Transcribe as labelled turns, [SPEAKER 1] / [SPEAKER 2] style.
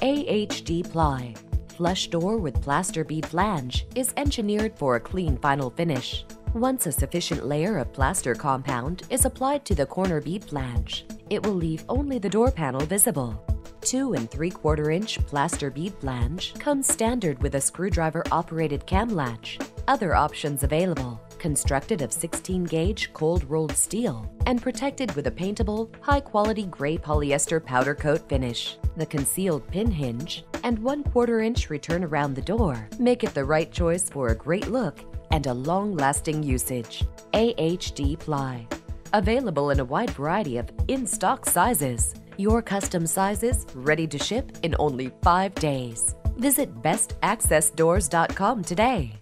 [SPEAKER 1] AHD Ply. Flush door with plaster bead flange is engineered for a clean final finish. Once a sufficient layer of plaster compound is applied to the corner bead flange, it will leave only the door panel visible. 2 and 3 quarter inch plaster bead flange comes standard with a screwdriver operated cam latch. Other options available constructed of 16 gauge cold rolled steel and protected with a paintable, high quality gray polyester powder coat finish. The concealed pin hinge and 1 quarter inch return around the door make it the right choice for a great look and a long lasting usage. AHD Ply. Available in a wide variety of in stock sizes. Your custom sizes ready to ship in only five days. Visit bestaccessdoors.com today.